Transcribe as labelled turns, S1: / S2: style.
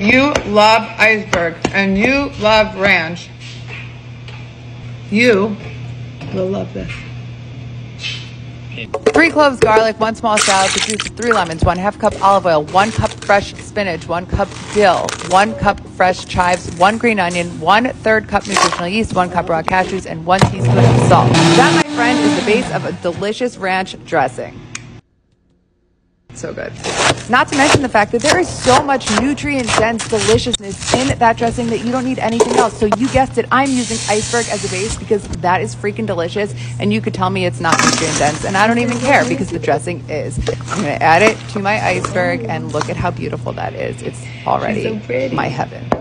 S1: you love iceberg and you love ranch, you will love this.
S2: Three cloves garlic, one small salad, the juice of three lemons, one half cup olive oil, one cup fresh spinach, one cup dill, one cup fresh chives, one green onion, one third cup nutritional yeast, one cup raw cashews, and one teaspoon of salt. That, my friend, is the base of a delicious ranch dressing. So good. Not to mention the fact that there is so much nutrient dense deliciousness in that dressing that you don't need anything else. So you guessed it, I'm using iceberg as a base because that is freaking delicious. And you could tell me it's not nutrient dense, and I don't even care because the dressing is. I'm gonna add it to my iceberg and look at how beautiful that is. It's already
S1: so
S2: my heaven.